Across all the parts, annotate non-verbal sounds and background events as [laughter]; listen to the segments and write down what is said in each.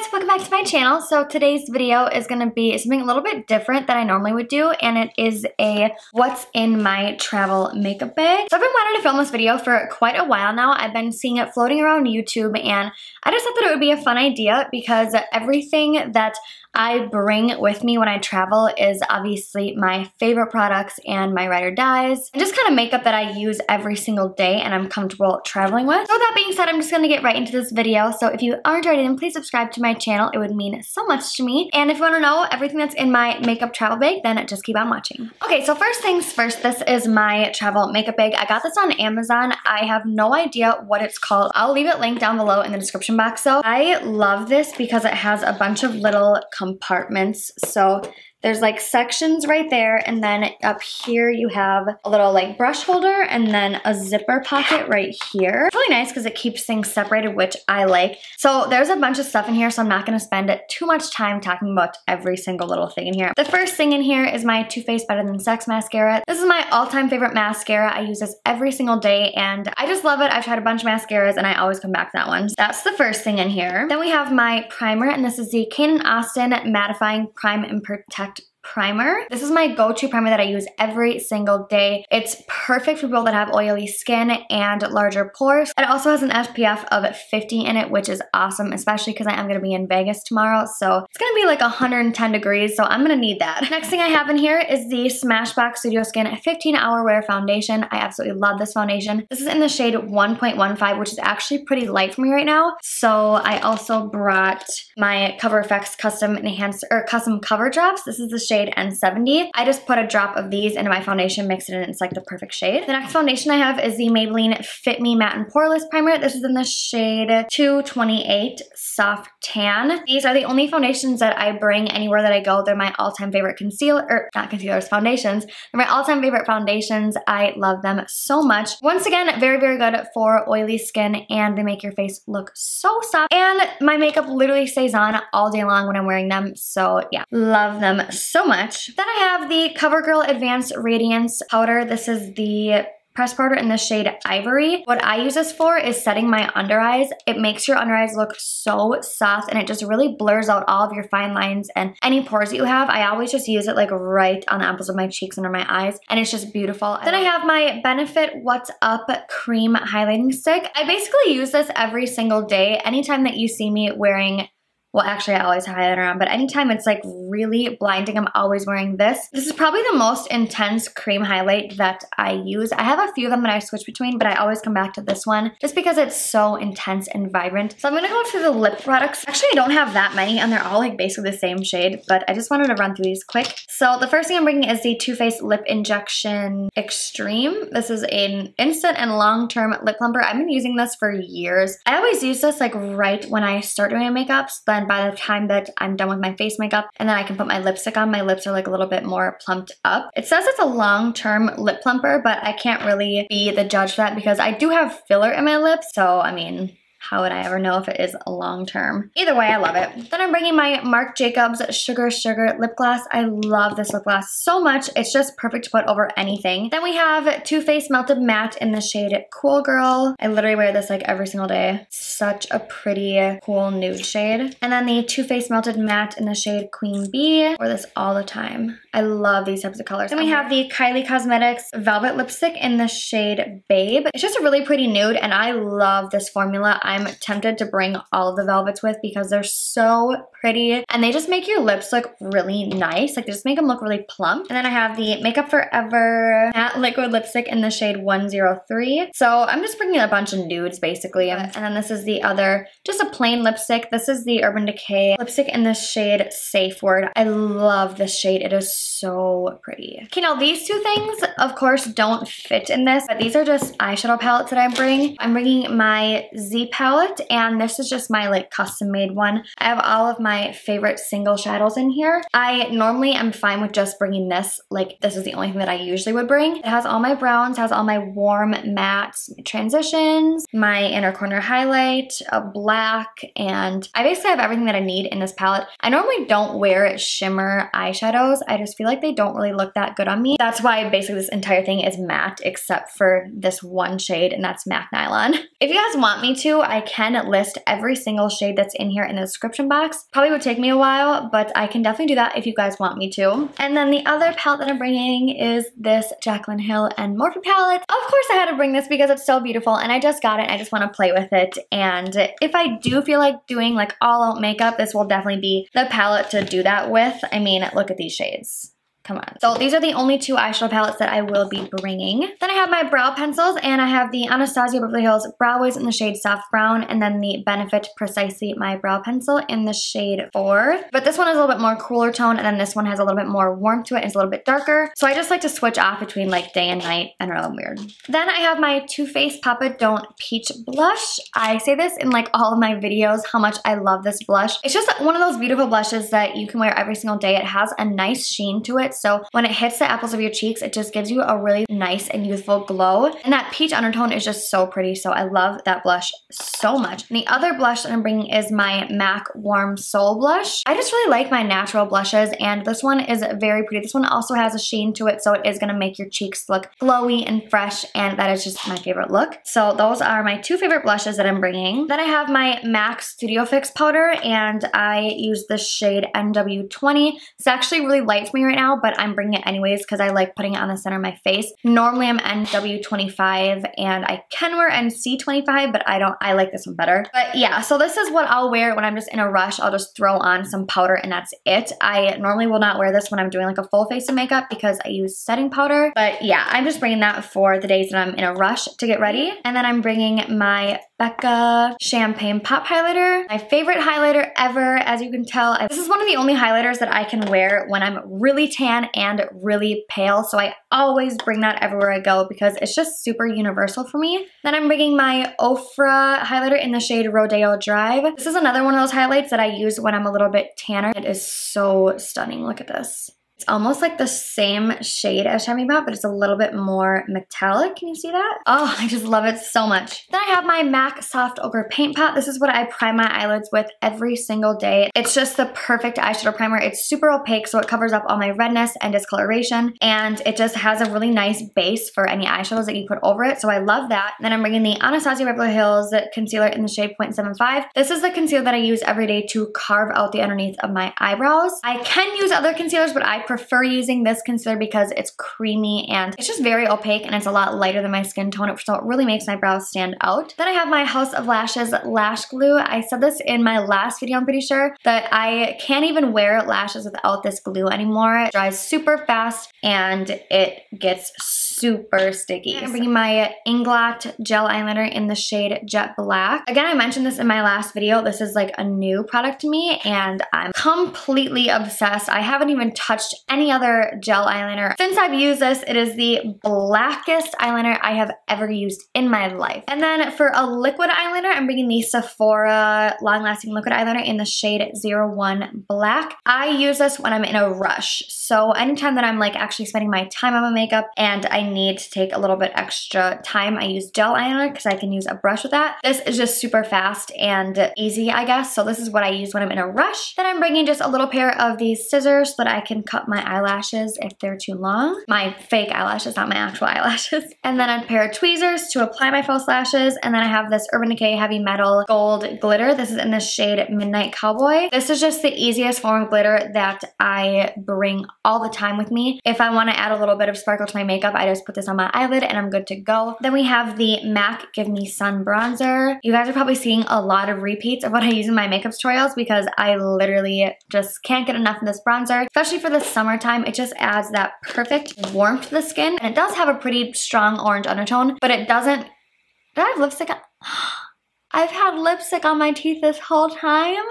guys, welcome back to my channel. So today's video is going to be something a little bit different than I normally would do and it is a what's in my travel makeup bag. So I've been wanting to film this video for quite a while now. I've been seeing it floating around YouTube and I just thought that it would be a fun idea because everything that I bring with me when I travel is obviously my favorite products and my ride or dies. And just kind of makeup that I use every single day and I'm comfortable traveling with. So with that being said, I'm just going to get right into this video. So if you aren't already, then please subscribe to my channel. It would mean so much to me. And if you want to know everything that's in my makeup travel bag, then just keep on watching. Okay, so first things first, this is my travel makeup bag. I got this on Amazon. I have no idea what it's called. I'll leave it linked down below in the description box. So I love this because it has a bunch of little compartments. So there's like sections right there and then up here you have a little like brush holder and then a zipper pocket right here. It's really nice because it keeps things separated, which I like. So there's a bunch of stuff in here, so I'm not gonna spend too much time talking about every single little thing in here. The first thing in here is my Too Faced Better Than Sex mascara. This is my all-time favorite mascara. I use this every single day and I just love it. I've tried a bunch of mascaras and I always come back to that one. So that's the first thing in here. Then we have my primer and this is the Cane Austin Mattifying Prime and Protect primer. This is my go-to primer that I use every single day. It's perfect for people that have oily skin and larger pores. It also has an SPF of 50 in it, which is awesome, especially because I am going to be in Vegas tomorrow. So it's going to be like 110 degrees, so I'm going to need that. Next thing I have in here is the Smashbox Studio Skin 15 Hour Wear Foundation. I absolutely love this foundation. This is in the shade 1.15, which is actually pretty light for me right now. So I also brought my Cover FX Custom Enhanced or Custom Cover Drops. This is the shade N70. I just put a drop of these into my foundation, mix it in, it's like the perfect shade. The next foundation I have is the Maybelline Fit Me Matte and Poreless Primer. This is in the shade 228 Soft Tan. These are the only foundations that I bring anywhere that I go. They're my all-time favorite concealer, or not concealers, foundations. They're my all-time favorite foundations. I love them so much. Once again, very, very good for oily skin and they make your face look so soft. And my makeup literally stays on all day long when I'm wearing them. So yeah, love them so so much. Then I have the CoverGirl Advanced Radiance Powder. This is the press powder in the shade Ivory. What I use this for is setting my under eyes. It makes your under eyes look so soft and it just really blurs out all of your fine lines and any pores that you have. I always just use it like right on the apples of my cheeks under my eyes and it's just beautiful. Then I have my Benefit Watt's Up Cream Highlighting Stick. I basically use this every single day. Anytime that you see me wearing well, actually, I always have highlighter on, but anytime it's like really blinding, I'm always wearing this. This is probably the most intense cream highlight that I use. I have a few of them that I switch between, but I always come back to this one just because it's so intense and vibrant. So I'm gonna go through the lip products. Actually, I don't have that many, and they're all like basically the same shade, but I just wanted to run through these quick. So the first thing I'm bringing is the Too Faced Lip Injection Extreme. This is an instant and long-term lip plumper. I've been using this for years. I always use this like right when I start doing my makeups, then by the time that I'm done with my face makeup and then I can put my lipstick on, my lips are like a little bit more plumped up. It says it's a long-term lip plumper, but I can't really be the judge for that because I do have filler in my lips. So, I mean, how would I ever know if it is long term? Either way, I love it. Then I'm bringing my Marc Jacobs Sugar Sugar lip gloss. I love this lip gloss so much. It's just perfect to put over anything. Then we have Too Faced Melted Matte in the shade Cool Girl. I literally wear this like every single day. Such a pretty, cool nude shade. And then the Too Faced Melted Matte in the shade Queen B. wear this all the time. I love these types of colors. Then we have the Kylie Cosmetics Velvet Lipstick in the shade Babe. It's just a really pretty nude and I love this formula. I'm tempted to bring all of the velvets with because they're so pretty and they just make your lips look really nice. Like they just make them look really plump. And then I have the Make Up For Ever matte liquid lipstick in the shade 103. So I'm just bringing a bunch of nudes basically. And then this is the other, just a plain lipstick. This is the Urban Decay lipstick in the shade Safe Word. I love this shade. It is so pretty. Okay, now these two things, of course, don't fit in this, but these are just eyeshadow palettes that I bring. I'm bringing my Z palette, and this is just my like custom made one. I have all of my favorite single shadows in here. I normally am fine with just bringing this, like this is the only thing that I usually would bring. It has all my browns, has all my warm mattes, transitions, my inner corner highlight, a black, and I basically have everything that I need in this palette. I normally don't wear shimmer eyeshadows. I just feel like they don't really look that good on me. That's why basically this entire thing is matte except for this one shade and that's MAC Nylon. [laughs] If you guys want me to, I can list every single shade that's in here in the description box. Probably would take me a while, but I can definitely do that if you guys want me to. And then the other palette that I'm bringing is this Jaclyn Hill and Morphe palette. Of course I had to bring this because it's so beautiful and I just got it. I just want to play with it. And if I do feel like doing like all out makeup, this will definitely be the palette to do that with. I mean, look at these shades. Come on. So these are the only two eyeshadow palettes that I will be bringing. Then I have my brow pencils and I have the Anastasia Beverly Hills Brow Wiz in the shade Soft Brown and then the Benefit Precisely My Brow Pencil in the shade 4. But this one is a little bit more cooler tone and then this one has a little bit more warmth to it. It's a little bit darker. So I just like to switch off between like day and night and I'm weird. Then I have my Too Faced Papa Don't Peach Blush. I say this in like all of my videos how much I love this blush. It's just one of those beautiful blushes that you can wear every single day. It has a nice sheen to it. So when it hits the apples of your cheeks, it just gives you a really nice and youthful glow. And that peach undertone is just so pretty. So I love that blush so much. And the other blush that I'm bringing is my MAC Warm Soul Blush. I just really like my natural blushes and this one is very pretty. This one also has a sheen to it so it is going to make your cheeks look glowy and fresh and that is just my favorite look. So those are my two favorite blushes that I'm bringing. Then I have my MAC Studio Fix powder and I use the shade NW20. It's actually really light for me right now but I'm bringing it anyways because I like putting it on the center of my face. Normally I'm NW25 and I can wear NC25, but I don't, I like this one better. But yeah, so this is what I'll wear when I'm just in a rush. I'll just throw on some powder and that's it. I normally will not wear this when I'm doing like a full face of makeup because I use setting powder. But yeah, I'm just bringing that for the days that I'm in a rush to get ready. And then I'm bringing my Becca Champagne Pop Highlighter. My favorite highlighter ever, as you can tell. This is one of the only highlighters that I can wear when I'm really tan and really pale, so I always bring that everywhere I go because it's just super universal for me. Then I'm bringing my Ofra highlighter in the shade Rodeo Drive. This is another one of those highlights that I use when I'm a little bit tanner. It is so stunning. Look at this. It's almost like the same shade as Champagne Pop, but it's a little bit more metallic. Can you see that? Oh, [laughs] I just love it so much. Then I have my MAC Soft Ochre Paint Pot. This is what I prime my eyelids with every single day. It's just the perfect eyeshadow primer. It's super opaque, so it covers up all my redness and discoloration, and it just has a really nice base for any eyeshadows that you put over it, so I love that. Then I'm bringing the Anastasia Beverly Hills Concealer in the shade 0.75. This is the concealer that I use every day to carve out the underneath of my eyebrows. I can use other concealers, but I prefer using this concealer because it's creamy and it's just very opaque and it's a lot lighter than my skin tone, so it really makes my brows stand out. Then I have my House of Lashes Lash Glue. I said this in my last video, I'm pretty sure, that I can't even wear lashes without this glue anymore. It dries super fast and it gets super sticky. I'm bringing my Inglot gel eyeliner in the shade Jet Black. Again, I mentioned this in my last video. This is like a new product to me and I'm completely obsessed. I haven't even touched any other gel eyeliner. Since I've used this, it is the blackest eyeliner I have ever used in my life. And then for a liquid eyeliner, I'm bringing the Sephora Long Lasting Liquid Eyeliner in the shade 01 Black. I use this when I'm in a rush. So anytime that I'm like actually spending my time on my makeup and I need to take a little bit extra time, I use gel eyeliner because I can use a brush with that. This is just super fast and easy, I guess. So this is what I use when I'm in a rush. Then I'm bringing just a little pair of these scissors so that I can cut my eyelashes if they're too long. My fake eyelashes, not my actual eyelashes. [laughs] And then a pair of tweezers to apply my false lashes. And then I have this Urban Decay Heavy Metal Gold Glitter. This is in the shade Midnight Cowboy. This is just the easiest form of glitter that I bring all the time with me. If I want to add a little bit of sparkle to my makeup, I just put this on my eyelid and I'm good to go. Then we have the MAC Give Me Sun Bronzer. You guys are probably seeing a lot of repeats of what I use in my makeup tutorials because I literally just can't get enough of this bronzer, especially for the summertime. It just adds that perfect warmth to the skin. And it does have a pretty strong orange undertone, but it doesn't, did I have lipstick on? [gasps] I've had lipstick on my teeth this whole time.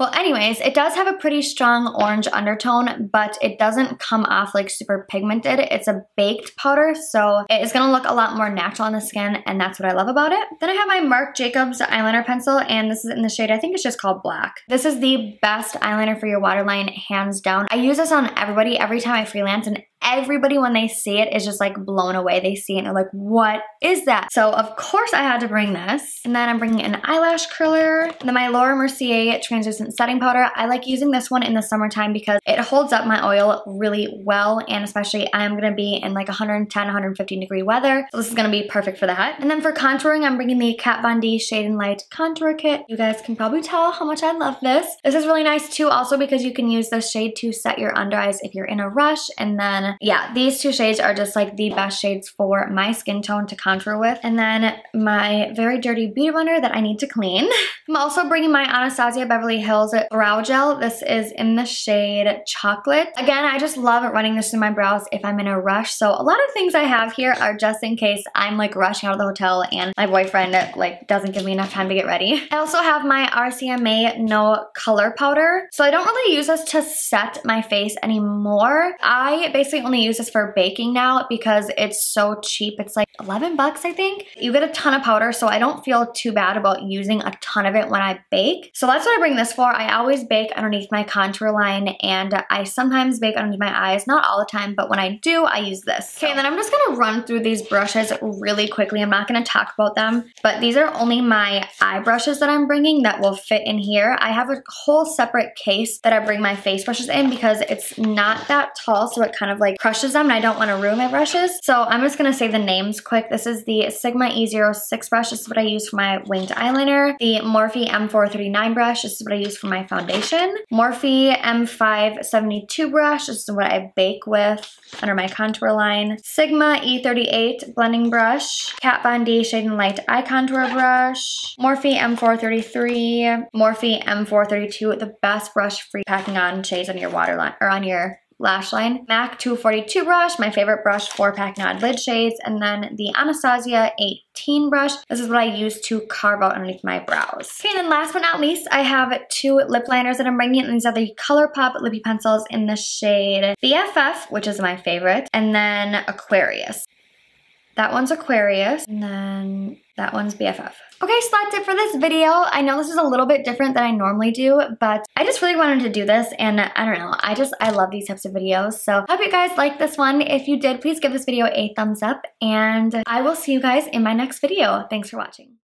Well, anyways, it does have a pretty strong orange undertone, but it doesn't come off like super pigmented. It's a baked powder, so it is gonna look a lot more natural on the skin, and that's what I love about it. Then I have my Marc Jacobs eyeliner pencil, and this is in the shade, I think it's just called Black. This is the best eyeliner for your waterline, hands down. I use this on everybody every time I freelance, and everybody when they see it is just like blown away. They see it and they're like, what is that? So of course I had to bring this. And then I'm bringing an eyelash curler. And then my Laura Mercier translucent setting powder. I like using this one in the summertime because it holds up my oil really well. And especially I am going to be in like 110, 115 degree weather. So this is going to be perfect for that. And then for contouring, I'm bringing the Kat Von D Shade and Light Contour Kit. You guys can probably tell how much I love this. This is really nice too also because you can use this shade to set your under eyes if you're in a rush. And then yeah, these two shades are just like the best shades for my skin tone to contour with. And then my very dirty beauty blender that I need to clean. [laughs] I'm also bringing my Anastasia Beverly Hills Brow Gel. This is in the shade Chocolate. Again, I just love running this through my brows if I'm in a rush. So a lot of things I have here are just in case I'm like rushing out of the hotel and my boyfriend like doesn't give me enough time to get ready. I also have my RCMA No Color Powder. So I don't really use this to set my face anymore. I basically only use this for baking now because it's so cheap. It's like 11 bucks, I think. You get a ton of powder, so I don't feel too bad about using a ton of it when I bake. So that's what I bring this for. I always bake underneath my contour line and I sometimes bake underneath my eyes, not all the time, but when I do, I use this. Okay, and then I'm just gonna run through these brushes really quickly. I'm not gonna talk about them, but these are only my eye brushes that I'm bringing that will fit in here. I have a whole separate case that I bring my face brushes in because it's not that tall, so it kind of like crushes them and I don't wanna ruin my brushes. So I'm just gonna say the names quick. This is the Sigma E06 brush. This is what I use for my winged eyeliner. The Morphe M439 brush. This is what I use for my foundation. Morphe M572 brush. This is what I bake with under my contour line. Sigma E38 blending brush. Kat Von D Shade and Light Eye Contour brush. Morphe M433. Morphe M432, the best brush for packing on shades on your waterline or on your lash line. MAC 242 brush, my favorite brush for packing on lid shades. And then the Anastasia 18 brush. This is what I use to carve out underneath my brows. Okay, and then last but not least, I have two lip liners that I'm bringing. These are the ColourPop Lippie Pencils in the shade BFF, which is my favorite. And then Aquarius. That one's Aquarius. And then that one's BFF. Okay, so that's it for this video. I know this is a little bit different than I normally do, but I just really wanted to do this and I don't know, I just, I love these types of videos. So I hope you guys like this one. If you did, please give this video a thumbs up and I will see you guys in my next video. Thanks for watching.